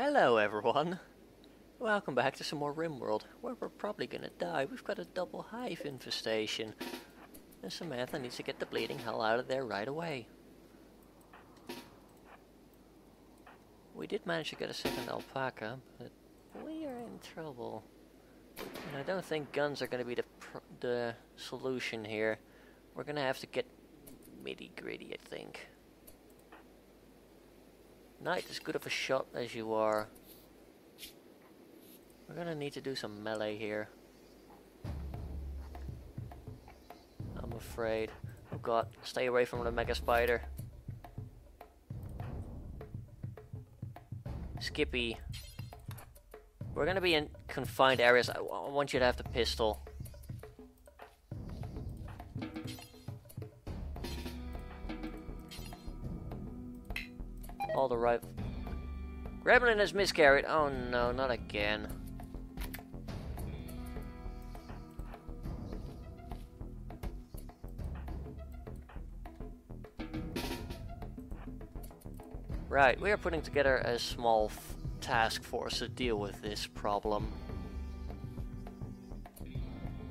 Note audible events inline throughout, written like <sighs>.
Hello everyone! Welcome back to some more RimWorld, where we're probably gonna die. We've got a double hive infestation. And Samantha needs to get the bleeding hell out of there right away. We did manage to get a second alpaca, but we are in trouble. And I don't think guns are gonna be the, the solution here. We're gonna have to get mitty gritty, I think. Knight as good of a shot as you are. We're gonna need to do some melee here. I'm afraid. Oh god, stay away from the mega spider. Skippy. We're gonna be in confined areas. I, I want you to have the pistol. All the right. Gremlin has miscarried. Oh no, not again. Right, we are putting together a small task force to deal with this problem.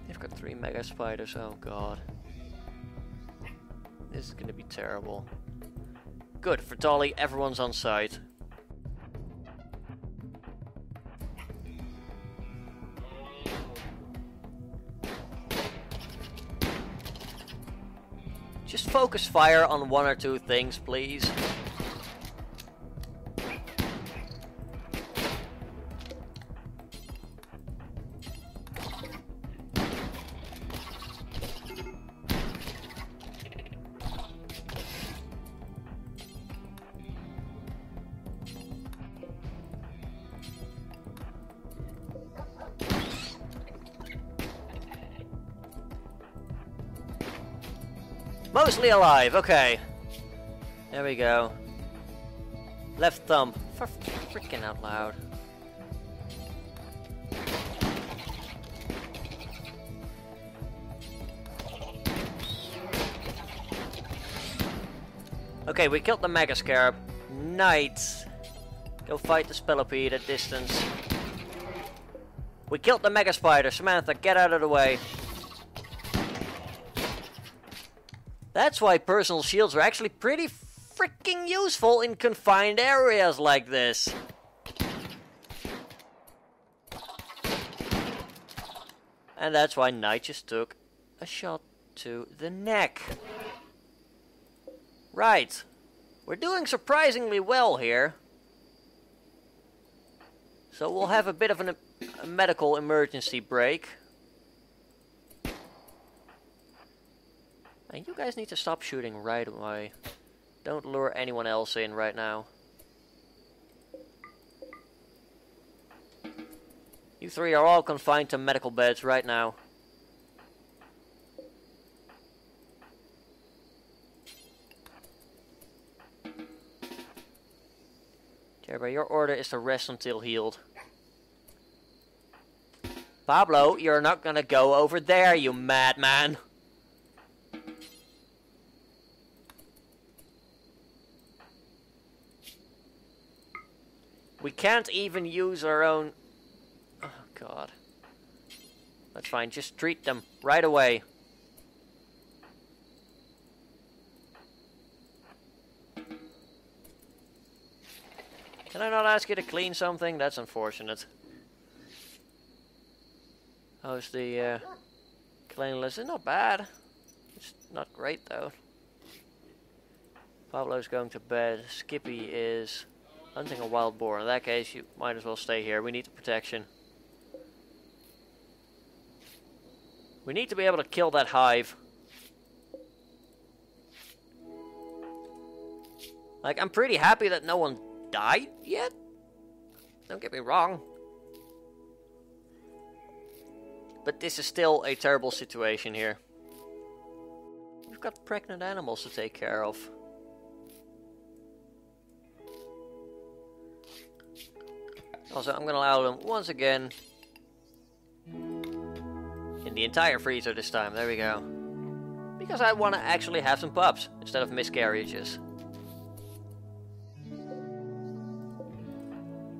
They've got three mega spiders, oh god. This is gonna be terrible. Good, for Dolly, everyone's on side. Just focus fire on one or two things, please. Alive, okay. There we go. Left thumb. For freaking out loud. Okay, we killed the Mega Scarab. Knight. Go fight the Spelopede at distance. We killed the Mega Spider. Samantha, get out of the way. That's why personal shields are actually pretty freaking useful in confined areas like this. And that's why Knight just took a shot to the neck. Right. We're doing surprisingly well here. So we'll have a bit of an, a medical emergency break. And you guys need to stop shooting right away. Don't lure anyone else in right now. You three are all confined to medical beds right now. Jerry, your order is to rest until healed. Pablo, you're not gonna go over there, you madman! We can't even use our own... Oh, God. That's fine. Just treat them right away. Can I not ask you to clean something? That's unfortunate. How's the uh, cleanliness? It's not bad. It's not great, though. Pablo's going to bed. Skippy is Hunting a wild boar. In that case, you might as well stay here. We need the protection. We need to be able to kill that hive. Like, I'm pretty happy that no one died yet. Don't get me wrong. But this is still a terrible situation here. We've got pregnant animals to take care of. Also, I'm going to allow them once again in the entire freezer this time. There we go. Because I want to actually have some pups instead of miscarriages.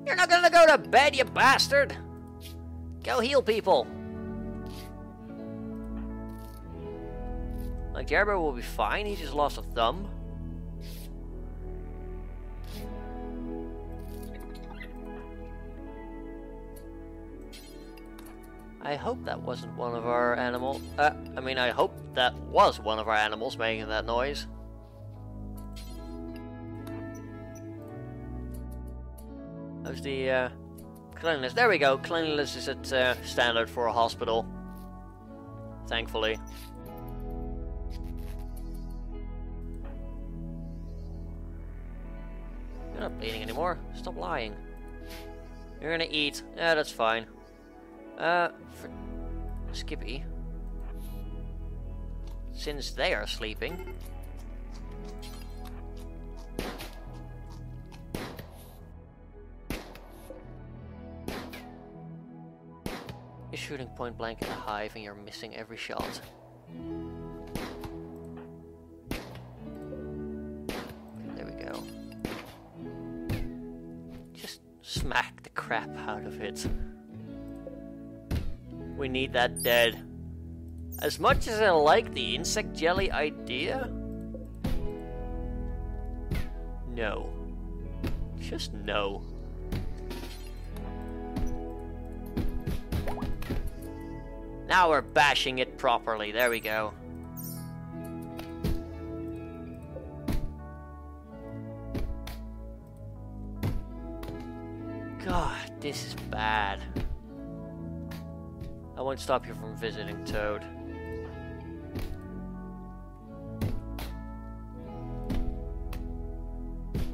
You're not gonna go to bed, you bastard! Go heal people! Like, Jerbear will be fine, he just lost a thumb. I hope that wasn't one of our animals. Uh, I mean, I hope that was one of our animals making that noise. How's the uh, cleanliness? There we go. Cleanliness is at uh, standard for a hospital. Thankfully. You're not bleeding anymore. Stop lying. You're gonna eat. Yeah, that's fine. Uh, for Skippy. Since they are sleeping. You're shooting point blank at a hive and you're missing every shot. There we go. Just smack the crap out of it. We need that dead. As much as I like the insect jelly idea, no. Just no. Now we're bashing it properly. There we go. Won't stop you from visiting Toad.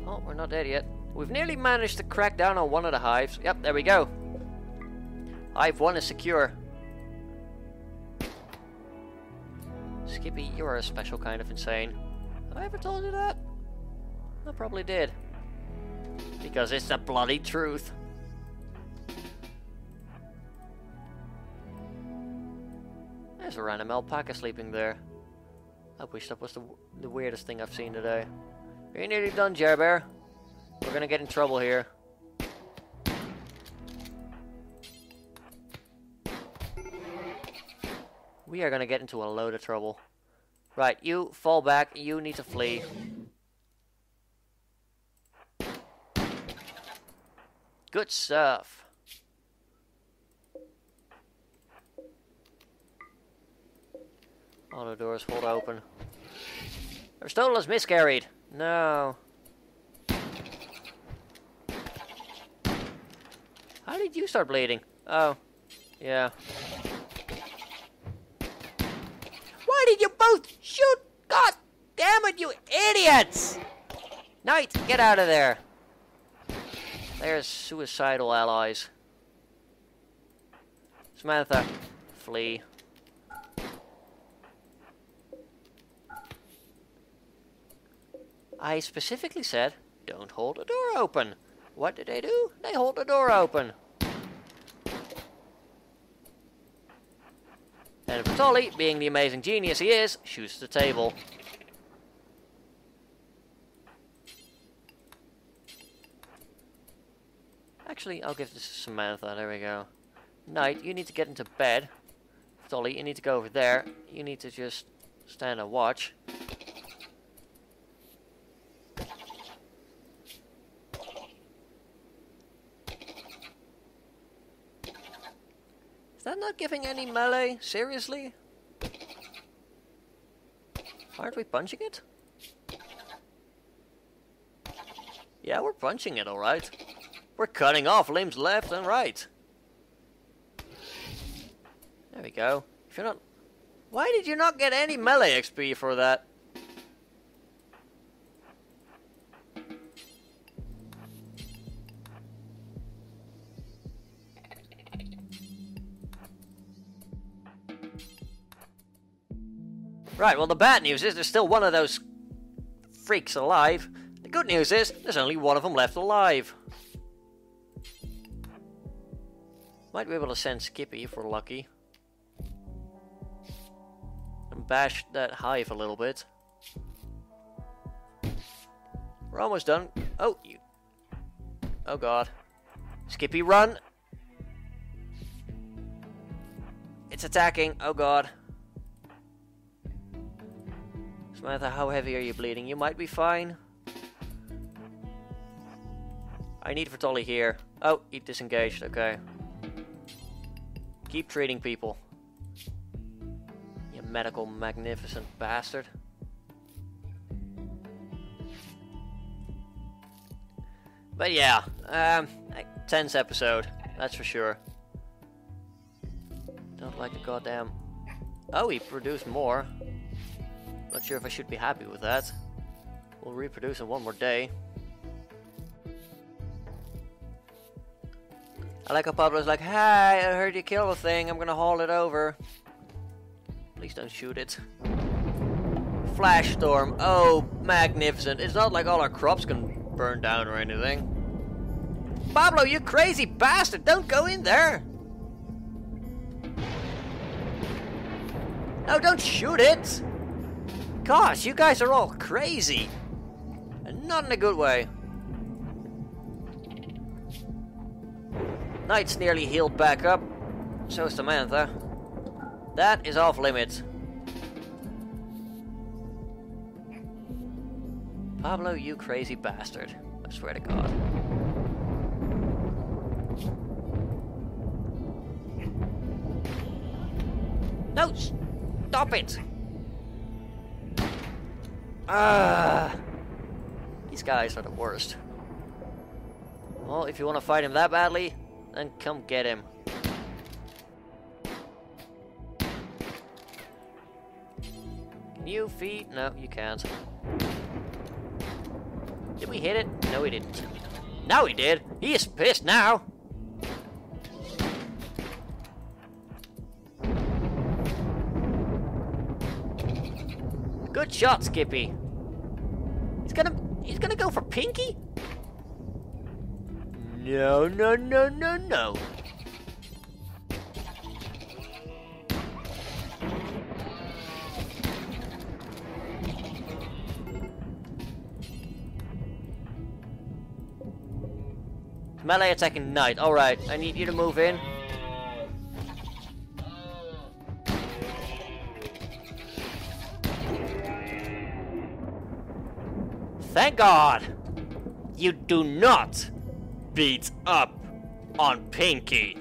Oh, we're not dead yet. We've nearly managed to crack down on one of the hives. Yep, there we go. Hive 1 is secure. Skippy, you are a special kind of insane. Have I ever told you that? I probably did. Because it's the bloody truth. There's a random alpaca sleeping there. I wish that was the, the weirdest thing I've seen today. Are nearly done, Jerbear? We're gonna get in trouble here. We are gonna get into a load of trouble. Right, you fall back. You need to flee. Good stuff. All the doors hold open. Aristotle miscarried. No. How did you start bleeding? Oh. Yeah. Why did you both shoot? God damn it, you idiots! Knight, get out of there. There's suicidal allies. Samantha, flee. I specifically said, don't hold the door open. What did they do? They hold the door open. And Vitali, being the amazing genius he is, shoots the table. Actually, I'll give this to Samantha. There we go. Knight, you need to get into bed. Dolly, you need to go over there. You need to just stand and watch. That not giving any melee? Seriously? Aren't we punching it? Yeah, we're punching it, alright. We're cutting off limbs left and right. There we go. If you're not... Why did you not get any melee XP for that? Right, well the bad news is there's still one of those freaks alive. The good news is there's only one of them left alive. Might be able to send Skippy if we're lucky. And bash that hive a little bit. We're almost done. Oh, you. Oh god. Skippy, run! It's attacking. Oh god. Samantha, how heavy are you bleeding? You might be fine. I need Bertolli here. Oh, he disengaged. Okay. Keep treating people. You medical magnificent bastard. But yeah, um, tense episode, that's for sure. Don't like the goddamn... Oh, he produced more. Not sure if I should be happy with that. We'll reproduce in one more day. I like how Pablo's like, Hey, I heard you kill the thing, I'm gonna haul it over. Please don't shoot it. Flash storm, oh, magnificent. It's not like all our crops can burn down or anything. Pablo, you crazy bastard! Don't go in there! No, don't shoot it! Gosh, you guys are all crazy! And not in a good way. Knight's nearly healed back up. So is Samantha. That is off limits. Pablo, you crazy bastard. I swear to God. No! Stop it! Ah! These guys are the worst. Well, if you want to fight him that badly, then come get him. Can you feed? No, you can't. Did we hit it? No, we didn't. Now he did! He is pissed now! Shot, Skippy. He's gonna... He's gonna go for Pinky? No, no, no, no, no. Melee attacking Knight. Alright, I need you to move in. Thank God! You do not beat up on Pinky.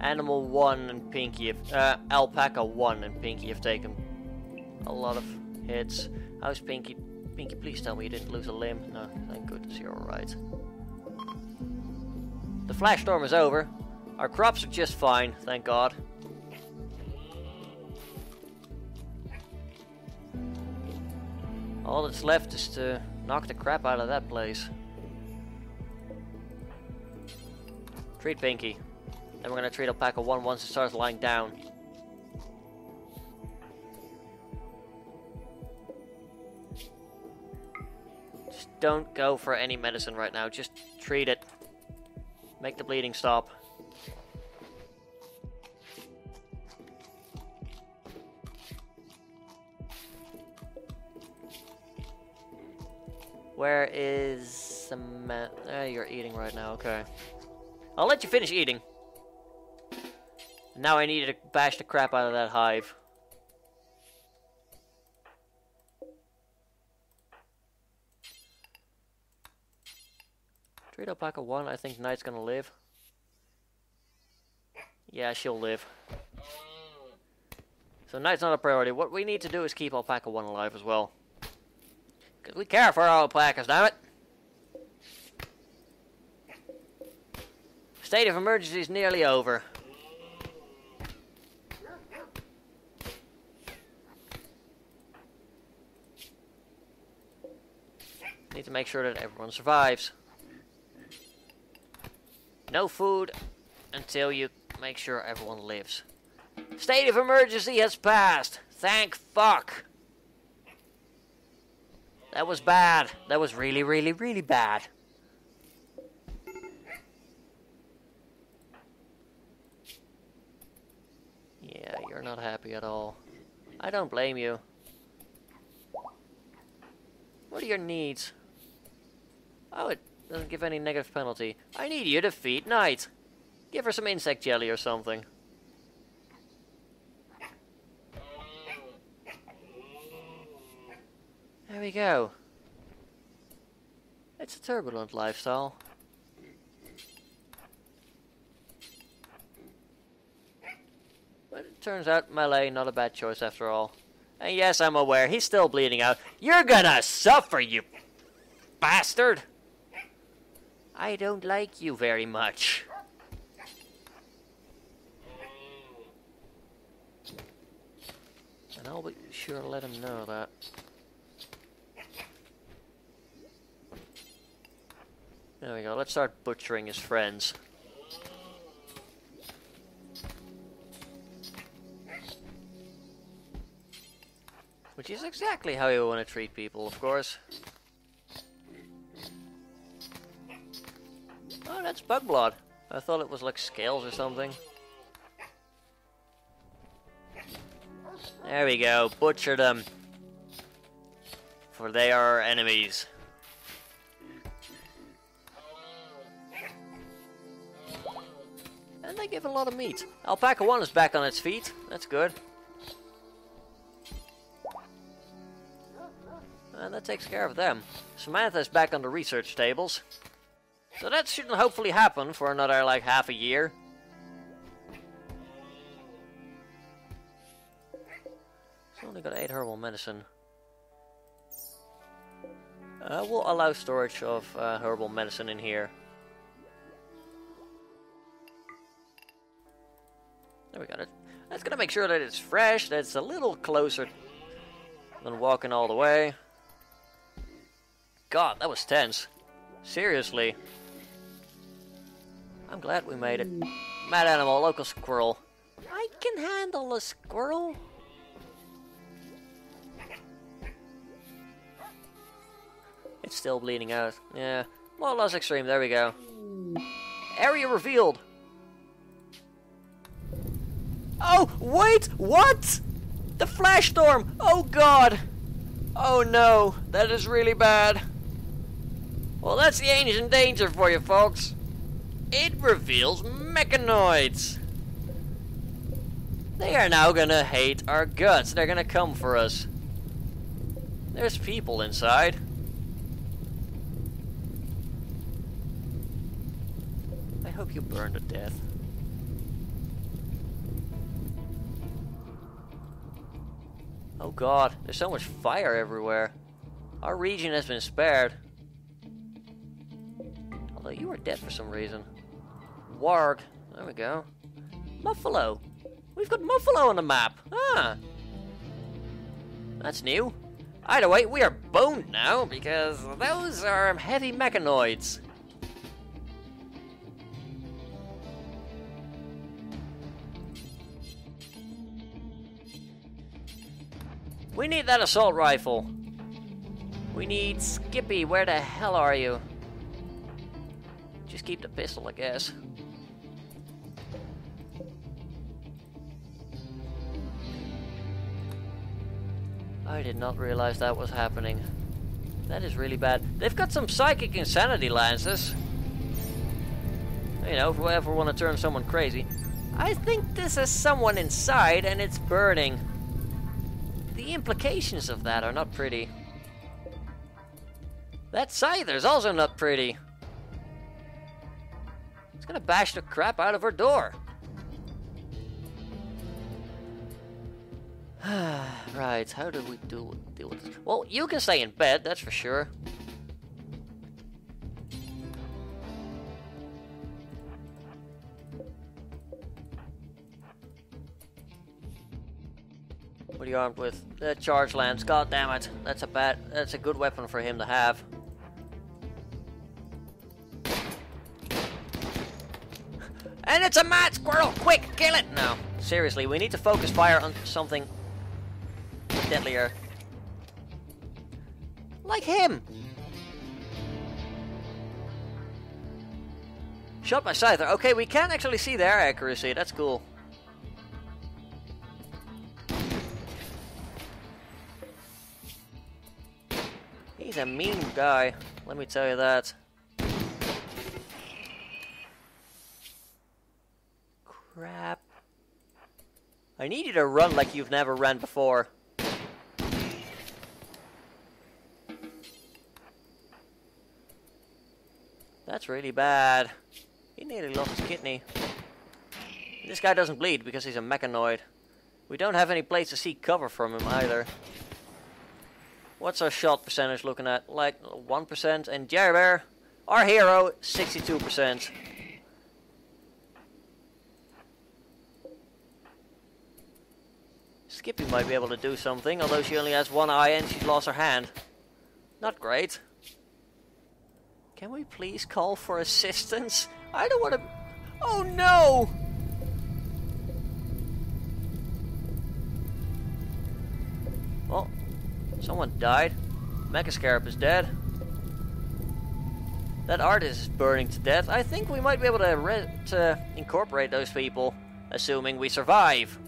Animal 1 and Pinky have, uh, Alpaca 1 and Pinky have taken a lot of hits. How's Pinky? Pinky, please tell me you didn't lose a limb. No, thank goodness you're alright. The flash storm is over. Our crops are just fine, thank God. All that's left is to knock the crap out of that place. Treat Pinky. Then we're gonna treat Alpaca 1 once it starts lying down. Don't go for any medicine right now, just treat it. Make the bleeding stop. Where is Samantha? Uh, you're eating right now, okay. I'll let you finish eating. Now I need to bash the crap out of that hive. Trade Alpaca 1, I think Knight's gonna live. Yeah, she'll live. So Knight's not a priority. What we need to do is keep Alpaca 1 alive as well. Because we care for our alpacas, damn it! State of emergency is nearly over. Need to make sure that everyone survives. No food until you make sure everyone lives. State of emergency has passed. Thank fuck. That was bad. That was really, really, really bad. Yeah, you're not happy at all. I don't blame you. What are your needs? Oh, it doesn't give any negative penalty. I need you to feed Knight. Give her some insect jelly or something. There we go. It's a turbulent lifestyle. But it turns out melee, not a bad choice after all. And yes, I'm aware, he's still bleeding out. You're gonna suffer, you bastard! I don't like you very much. And I'll be sure to let him know that. There we go, let's start butchering his friends. Which is exactly how you want to treat people, of course. Oh, that's bug blood. I thought it was like scales or something. There we go, butcher them. For they are our enemies. And they give a lot of meat. Alpaca 1 is back on its feet. That's good. And that takes care of them. Samantha's back on the research tables. So that shouldn't hopefully happen for another, like, half a year. It's only got 8 herbal medicine. Uh, we'll allow storage of uh, herbal medicine in here. There we got it. That's gonna make sure that it's fresh, that it's a little closer than walking all the way. God, that was tense. Seriously. I'm glad we made it. Mad animal, local squirrel. I can handle a squirrel. It's still bleeding out. Yeah. More or less extreme. There we go. Area revealed. Oh, wait! What? The flash storm! Oh god! Oh no, that is really bad. Well, that's the ancient danger for you, folks. It reveals mechanoids. They are now gonna hate our guts. They're gonna come for us. There's people inside. I hope you burn to death. Oh god, there's so much fire everywhere. Our region has been spared. Although you are dead for some reason. Warg. There we go. Muffalo. We've got Muffalo on the map. Ah. That's new. Either way, we are boned now because those are heavy mechanoids. We need that assault rifle. We need Skippy. Where the hell are you? Just keep the pistol, I guess. I did not realize that was happening. That is really bad. They've got some psychic insanity lances. You know, if we ever want to turn someone crazy. I think this is someone inside and it's burning. The implications of that are not pretty. That Scyther's also not pretty. It's gonna bash the crap out of her door. <sighs> right, how do we do deal with this? Well, you can stay in bed, that's for sure. What are you armed with? The charge lance. God damn it! That's a bad. That's a good weapon for him to have. And it's a mad squirrel! Quick, kill it! No, seriously, we need to focus fire on something deadlier. Like him! Shot my scyther. Okay, we can actually see their accuracy. That's cool. He's a mean guy. Let me tell you that. Crap. I need you to run like you've never ran before. Really bad. He nearly lost his kidney. This guy doesn't bleed because he's a mechanoid. We don't have any place to seek cover from him either. What's our shot percentage looking at? Like 1%. And Jerry our hero, 62%. Skippy might be able to do something, although she only has one eye and she's lost her hand. Not great. Can we please call for assistance? I don't want to... Oh no! Well, someone died. Megascarab is dead. That artist is burning to death. I think we might be able to, to uh, incorporate those people, assuming we survive.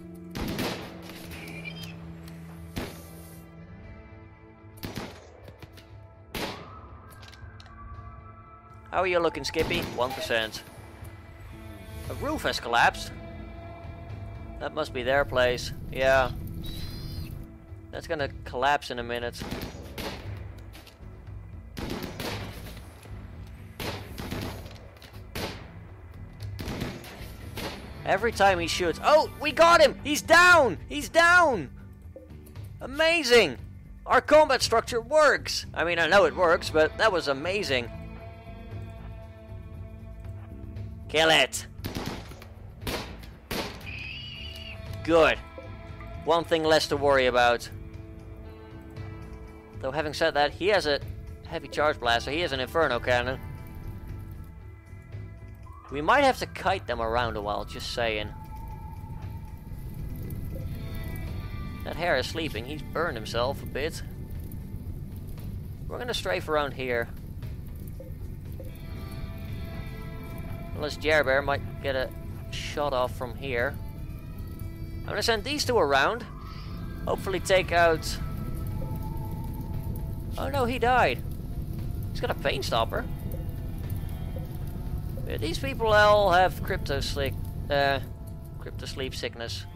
How are you looking, Skippy? 1%. A roof has collapsed. That must be their place. Yeah. That's gonna collapse in a minute. Every time he shoots... Oh, we got him! He's down! He's down! Amazing! Our combat structure works! I mean, I know it works, but that was amazing. Kill it! Good. One thing less to worry about. Though having said that, he has a heavy charge blaster. He has an inferno cannon. We might have to kite them around a while, just saying. That hare is sleeping. He's burned himself a bit. We're gonna strafe around here. Unless Jerbear might get a shot off from here. I'm gonna send these two around. Hopefully take out Oh no, he died. He's got a pain stopper. these people all have crypto sleep, uh, crypto sleep sickness.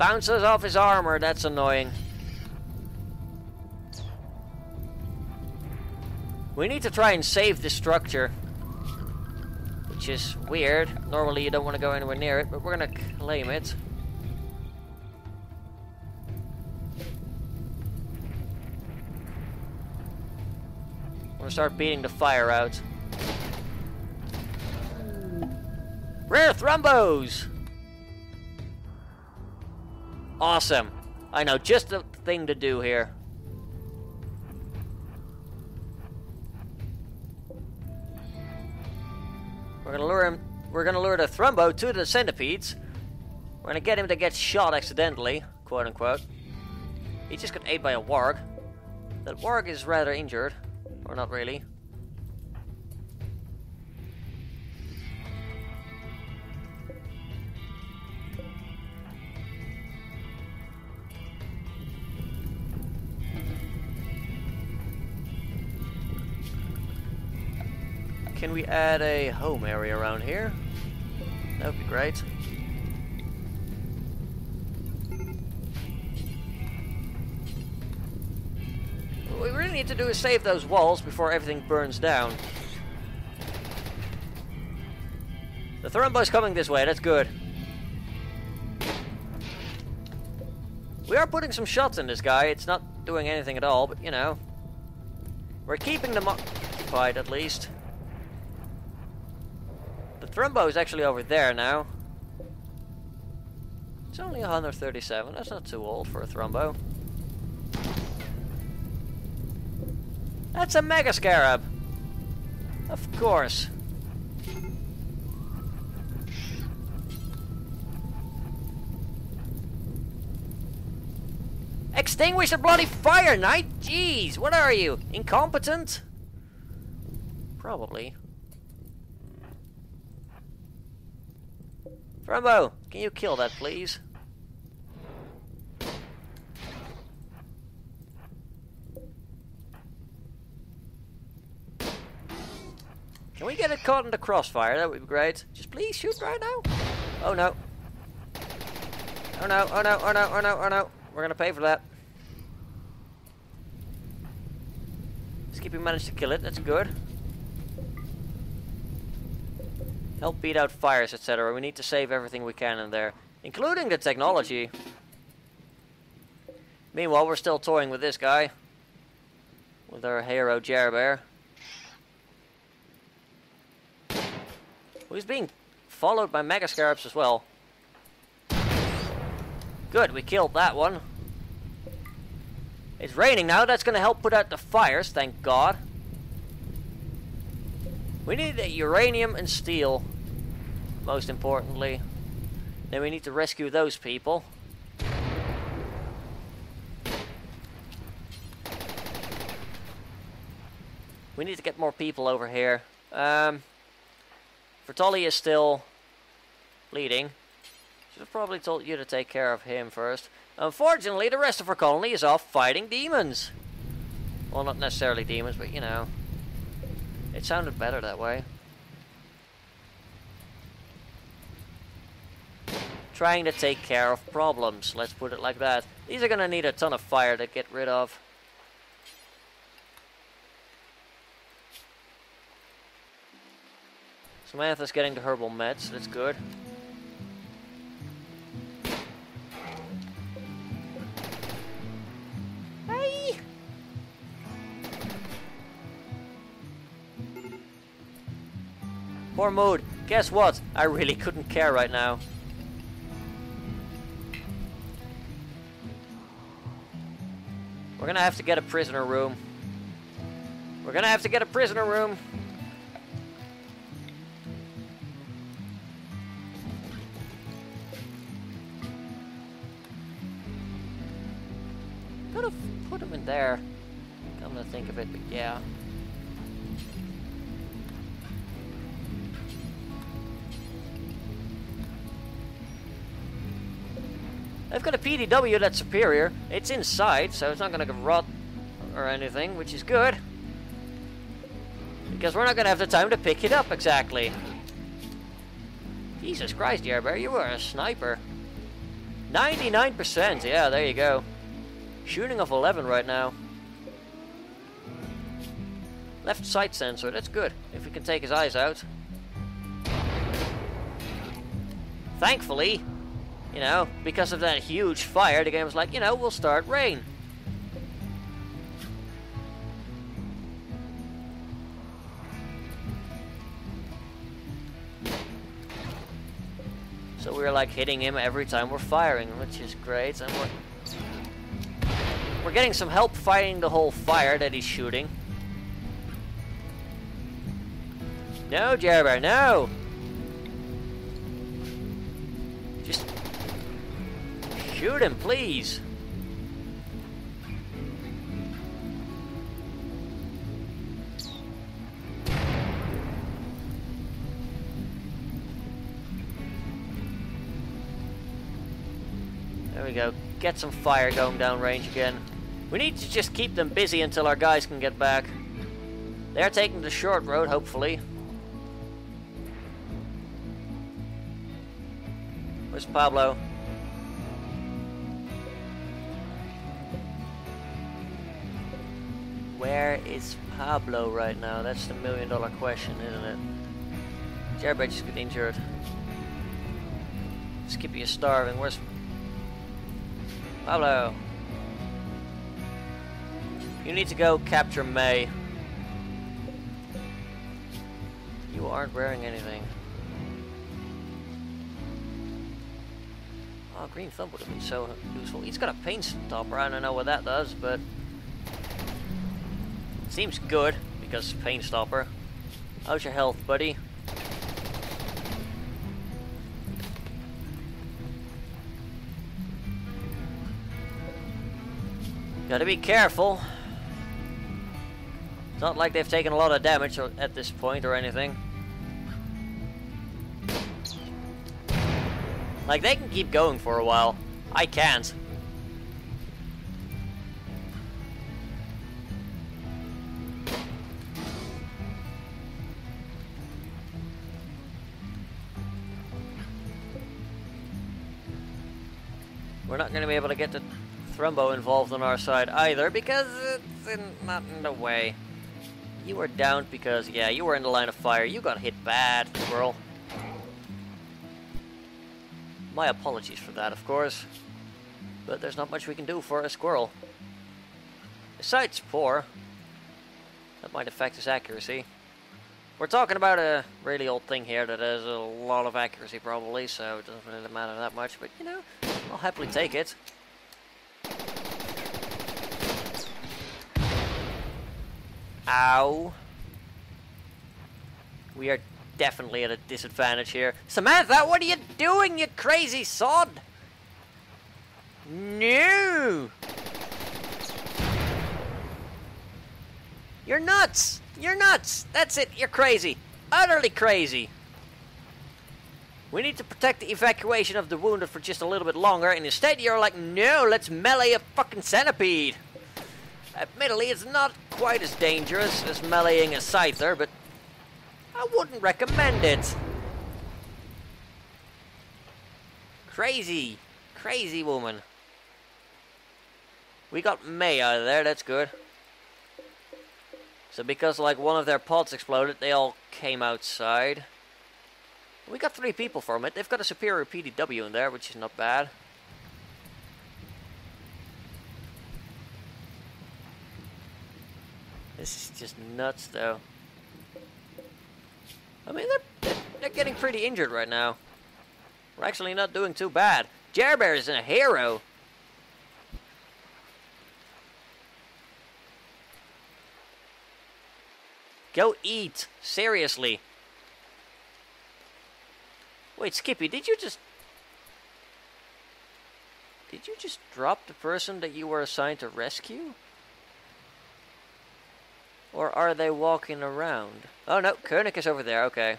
Bounces off his armor, that's annoying. We need to try and save this structure. Which is weird. Normally you don't want to go anywhere near it, but we're gonna claim it. I'm gonna start beating the fire out. Rare thrumbos! Awesome. I know just the thing to do here. We're gonna lure him. We're gonna lure the Thrumbo to the centipedes. We're gonna get him to get shot accidentally, quote unquote. He just got ate by a warg. That warg is rather injured, or not really. Can we add a home area around here? That would be great. What we really need to do is save those walls before everything burns down. The Thrumbo's coming this way, that's good. We are putting some shots in this guy, it's not doing anything at all, but you know. We're keeping them occupied at least. Thrumbo is actually over there now. It's only 137. That's not too old for a Thrumbo. That's a Mega Scarab! Of course. Extinguish the bloody fire, Knight! Jeez, what are you? Incompetent? Probably. Thrumbo, can you kill that, please? Can we get it caught in the crossfire? That would be great. Just please shoot right now. Oh no. Oh no, oh no, oh no, oh no, oh no. We're gonna pay for that. Skippy managed to kill it, that's good. Help beat out fires, etc. We need to save everything we can in there. Including the technology. Meanwhile, we're still toying with this guy. With our hero, Jerbear. He's being followed by Mega Scarabs as well. Good, we killed that one. It's raining now, that's going to help put out the fires, thank god. We need the uranium and steel, most importantly. Then we need to rescue those people. We need to get more people over here. Um, Bertolli is still bleeding. Should have probably told you to take care of him first. Unfortunately, the rest of our colony is off fighting demons. Well, not necessarily demons, but you know. It sounded better that way. Trying to take care of problems, let's put it like that. These are gonna need a ton of fire to get rid of. Samantha's getting the herbal meds, that's good. Poor mood. Guess what? I really couldn't care right now. We're gonna have to get a prisoner room. We're gonna have to get a prisoner room. Could have put him in there. Come to think of it, but yeah. I've got a PDW that's superior. It's inside, so it's not going to rot or anything, which is good. Because we're not going to have the time to pick it up exactly. Jesus Christ, Jerbear, you were a sniper. 99%, yeah, there you go. Shooting of 11 right now. Left sight sensor, that's good. If we can take his eyes out. Thankfully, you know, because of that huge fire, the game was like, you know, we'll start rain. So we're like hitting him every time we're firing, which is great. And we're we're getting some help fighting the whole fire that he's shooting. No, Jerbear, no! Just shoot him, please. There we go. Get some fire going down range again. We need to just keep them busy until our guys can get back. They're taking the short road, hopefully. Where's Pablo? Is Pablo right now? That's the million dollar question, isn't it? Jared just got injured. Skippy is starving. Where's Pablo? You need to go capture May. You aren't wearing anything. Oh, Green Thumb would have been so useful. He's got a pain stopper. I don't know what that does, but... Seems good, because pain stopper. How's your health, buddy? Gotta be careful. It's not like they've taken a lot of damage at this point or anything. Like, they can keep going for a while. I can't. Not going to be able to get the Thrumbo involved on our side either because it's in, not in the way. You were downed because, yeah, you were in the line of fire. You got hit bad, squirrel. My apologies for that, of course. But there's not much we can do for a squirrel. His sight's poor. That might affect his accuracy. We're talking about a really old thing here that has a lot of accuracy probably, so it doesn't really matter that much, but you know, I'll happily take it. Ow. We are definitely at a disadvantage here. Samantha, what are you doing, you crazy sod? No! You're nuts! You're nuts! That's it, you're crazy. Utterly crazy. We need to protect the evacuation of the wounded for just a little bit longer, and instead you're like, no, let's melee a fucking centipede. Admittedly, it's not quite as dangerous as meleeing a scyther, but I wouldn't recommend it. Crazy. Crazy woman. We got May out of there, that's good. So because like one of their pods exploded, they all came outside. We got three people from it. They've got a superior PDW in there, which is not bad. This is just nuts, though. I mean, they're, they're getting pretty injured right now. We're actually not doing too bad. Jerbear is a hero. Go eat. Seriously. Wait, Skippy, did you just... Did you just drop the person that you were assigned to rescue? Or are they walking around? Oh no, Koenig is over there, okay.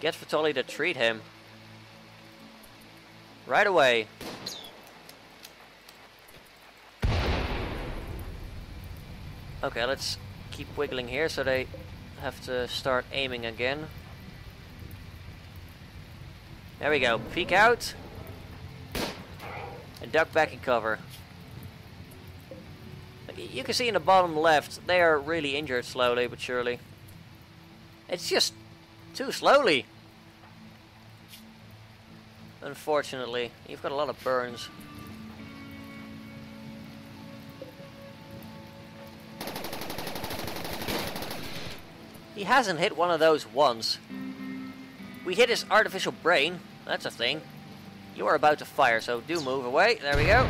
Get Vitali to treat him. Right away. Okay, let's keep wiggling here so they have to start aiming again. There we go. Peek out. And duck back in cover. You can see in the bottom left, they are really injured slowly but surely. It's just too slowly. Unfortunately. You've got a lot of burns. He hasn't hit one of those once. We hit his artificial brain. That's a thing. You are about to fire, so do move away. There we go.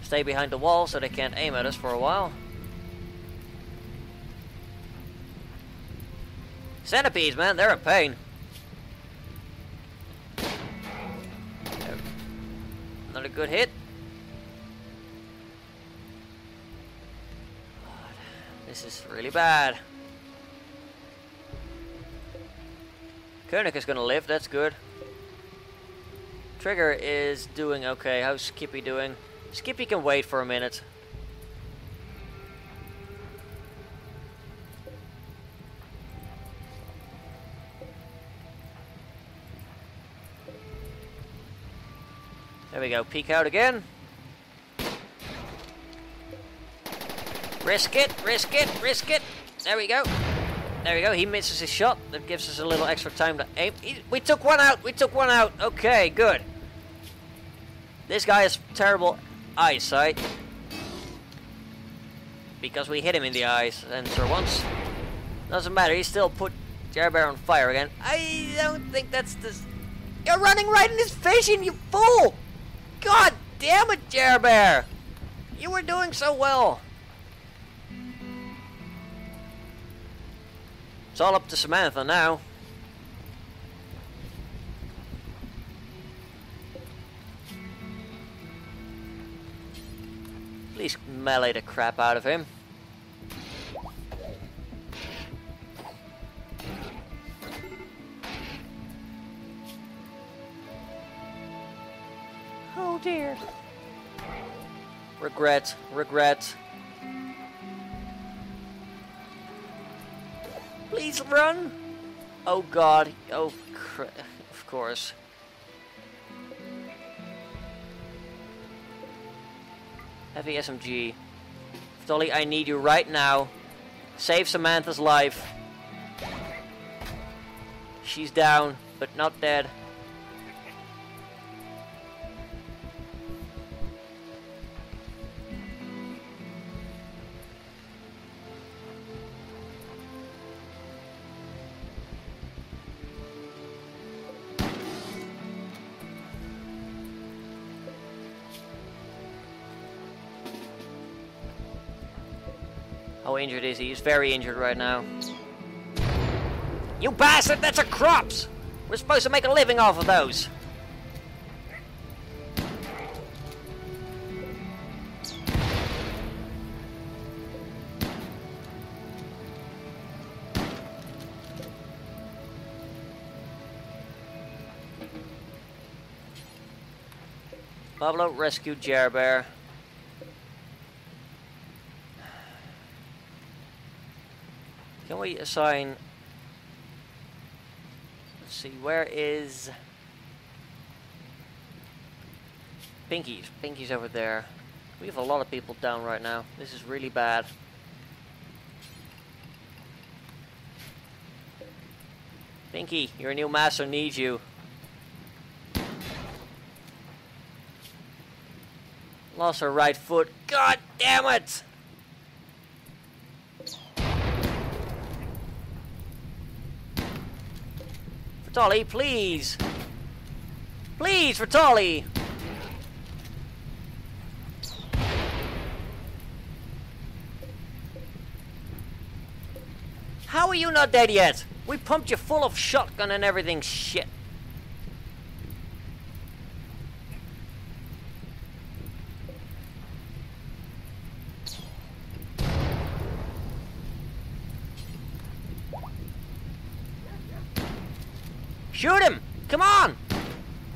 Stay behind the wall so they can't aim at us for a while. Centipedes, man, they're a pain. Not a good hit. This is really bad. Koenig is gonna live, that's good. Trigger is doing okay. How's Skippy doing? Skippy can wait for a minute. There we go, peek out again. Risk it, risk it, risk it. There we go. There we go, he misses his shot. That gives us a little extra time to aim. We took one out, we took one out. Okay, good. This guy is terrible eyesight. Because we hit him in the eyes and for once. Doesn't matter, he still put Jerbear on fire again. I don't think that's the... You're running right in his vision, you fool! God damn it, Jerbear! You were doing so well. It's all up to Samantha now. At least melee the crap out of him. Oh dear. Regret, regret. Please run! Oh god, oh, of course. Heavy SMG. Dolly, I need you right now. Save Samantha's life. She's down, but not dead. Injured is he? He's very injured right now. You bastard! That's a crops! We're supposed to make a living off of those! Pablo rescued Jerbear. Can we assign... Let's see, where is... Pinky's. Pinky's over there. We have a lot of people down right now. This is really bad. Pinky, your new master needs you. Lost her right foot. God damn it! Vitali, please! Please, for Tolly. How are you not dead yet? We pumped you full of shotgun and everything shit. Shoot him! Come on!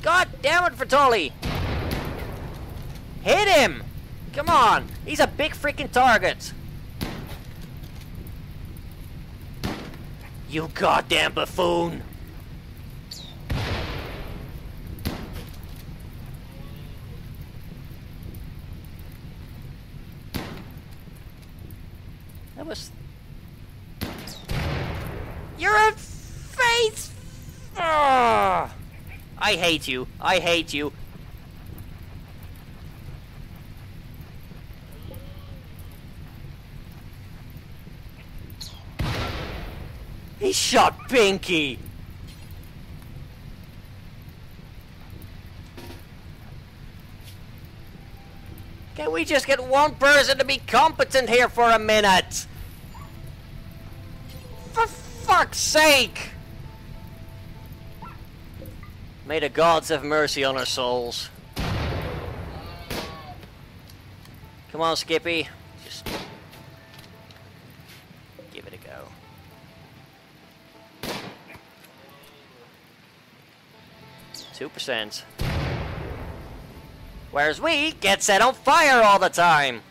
God damn it, Vitali! Hit him! Come on! He's a big freaking target! You goddamn buffoon! That was... You're a I hate you. I hate you. He shot Pinky! Can we just get one person to be competent here for a minute? For fuck's sake! May the gods have mercy on our souls. Come on, Skippy. Just give it a go. Two percent. Whereas we get set on fire all the time.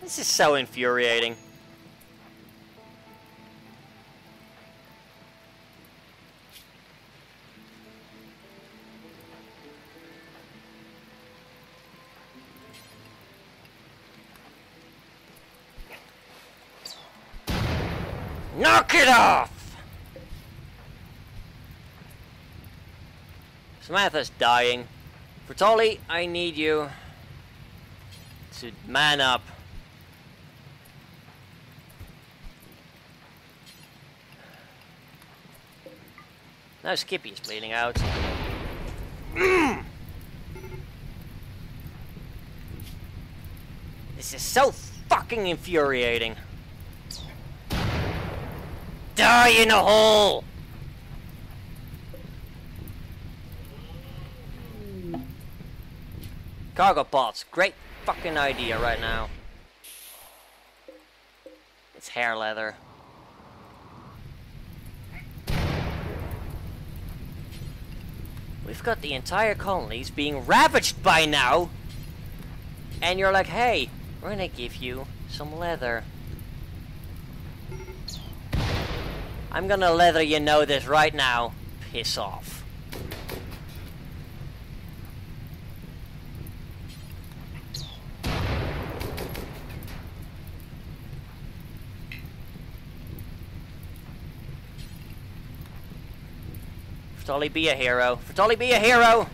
This is so infuriating. Samantha's dying. Vitali, I need you to man up. Now Skippy is bleeding out. <clears throat> this is so fucking infuriating. Die in a hole! Cargo pods. Great fucking idea right now. It's hare leather. We've got the entire colonies being ravaged by now. And you're like, hey, we're gonna give you some leather. I'm gonna leather you know this right now. Piss off. Fertoli, be a hero. Fertoli, be a hero!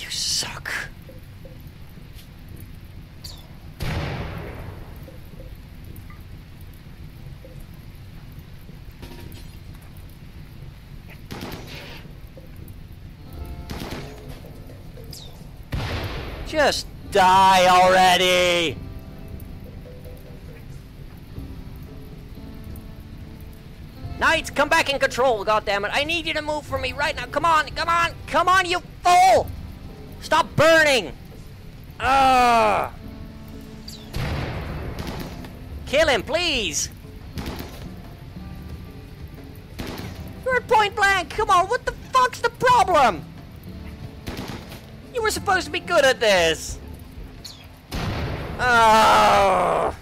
You suck. Just die already! Come back in control, goddammit. I need you to move for me right now. Come on, come on, come on, you fool! Stop burning! Ugh! Kill him, please! You're at point blank! Come on, what the fuck's the problem? You were supposed to be good at this! Oh!